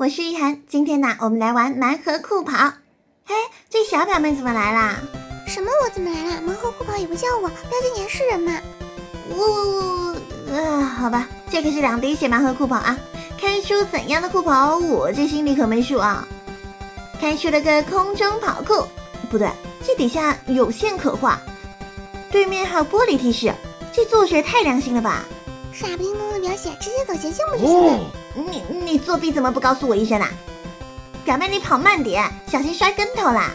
我是一涵，今天呢，我们来玩盲盒酷跑。嘿，这小表妹怎么来啦？什么？我怎么来了？盲盒酷跑也不叫我，表姐你还是人吗？呜，呃，好吧，这可是两滴血盲盒酷跑啊！开出怎样的酷跑，我这心里可没数啊！开出了个空中跑酷，不对，这底下有线可画，对面还有玻璃提示，这作者也太良心了吧！傻不愣登的表姐，直接走捷径不就行了？你你作弊怎么不告诉我一声啊？表妹你跑慢点，小心摔跟头啦！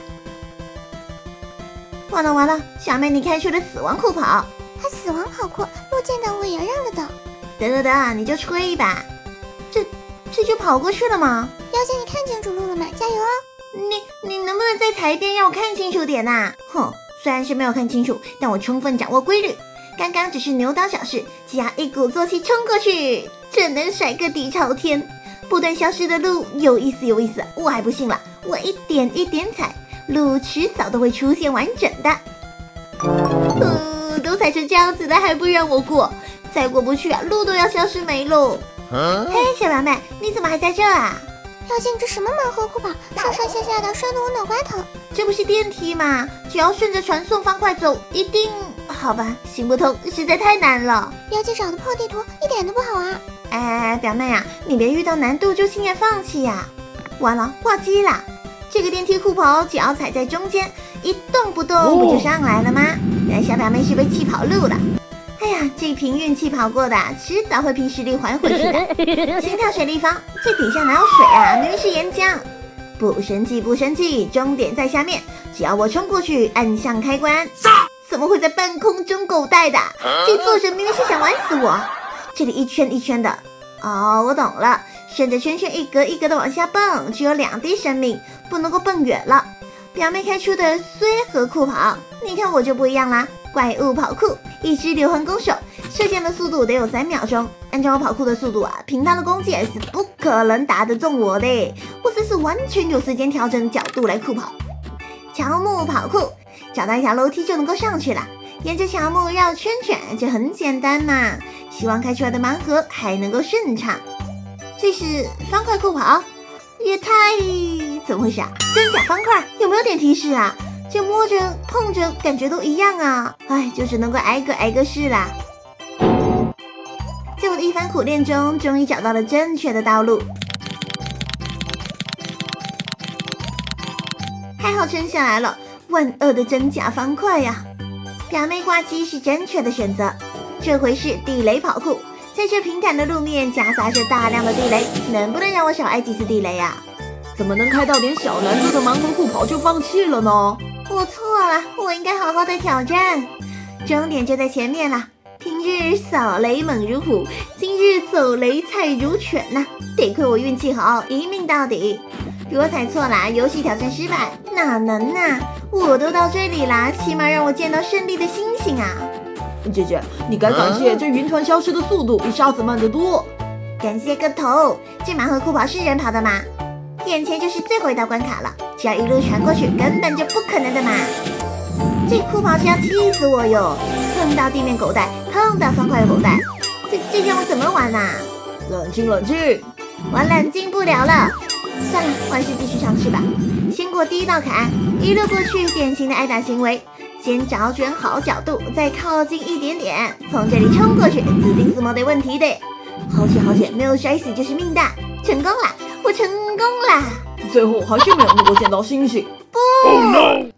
完了完了，小妹你开出了死亡酷跑，还死亡跑酷，路见到我也要让了道。得得得，你就吹吧，这这就跑过去了吗？表姐你看清楚路了吗？加油哦！你你能不能再踩一遍，让我看清楚点呐？哼，虽然是没有看清楚，但我充分掌握规律。刚刚只是牛刀小试，只要一鼓作气冲过去，准能甩个底朝天。不断消失的路有意思，有意思，我还不信了。我一点一点踩，路迟早都会出现完整的。呃，都踩成这样子了，还不让我过？再过不去啊，路都要消失没喽。嘿，小表妹，你怎么还在这啊？表姐，你这什么盲盒酷跑，上上下下的，摔得我脑瓜疼。这不是电梯吗？只要顺着传送方块走，一定。好吧，行不通，实在太难了。表姐找的破地图一点都不好玩！哎，表妹啊，你别遇到难度就轻言放弃呀！完了，挂机了。这个电梯酷跑，只要踩在中间，一动不动不就上来了吗？原来小表妹是被气跑路了。哎呀，这凭运气跑过的，迟早会凭实力还回去的。心跳水立方，这底下哪有水啊？明明是岩浆。不生气，不生气，终点在下面，只要我冲过去，按向开关。怎么会在半空中狗带的？这作者明明是想玩死我！这里一圈一圈的，哦，我懂了，顺着圈圈一格一格的往下蹦，只有两滴生命，不能够蹦远了。表妹开出的虽和酷跑，你看我就不一样啦，怪物跑酷，一只流魂弓手，射箭的速度得有三秒钟。按照我跑酷的速度啊，凭他的弓箭是不可能打得中我的，我这是完全有时间调整角度来酷跑。乔木跑酷。找到一条楼梯就能够上去了，沿着乔木绕圈圈，这很简单嘛。希望开出来的盲盒还能够顺畅。这是方块酷跑，也太……怎么回事啊？真假方块有没有点提示啊？这摸着碰着感觉都一样啊！哎，就只能够挨个挨个试啦。在我的一番苦练中，终于找到了正确的道路，还好撑下来了。万恶的真假方块呀！表妹挂机是正确的选择。这回是地雷跑酷，在这平坦的路面夹杂着大量的地雷，能不能让我少挨几次地雷呀？怎么能开到点小难度的盲盒酷跑就放弃了呢？我错了，我应该好好的挑战。终点就在前面了。平日扫雷猛如虎，今日走雷菜如犬呐！得亏我运气好，一命到底。如果踩错啦，游戏挑战失败，哪能啊？我都到这里啦，起码让我见到胜利的星星啊！姐姐，你该感谢这云团消失的速度比沙子慢得多。感谢个头！这盲盒酷跑是人跑的吗？眼前就是最后一道关卡了，只要一路传过去，根本就不可能的嘛！这酷跑是要气死我哟！碰到地面狗带，碰到方块狗带，这这让我怎么玩啊？冷静冷静，我冷静不了了。算了，还是继续尝试吧。先过第一道坎，一路过去，典型的挨打行为。先找准好角度，再靠近一点点，从这里冲过去，指定是没得问题的。好险好险，没有摔死就是命大，成功了，我成功了。最后还是没有能够见到星星。不，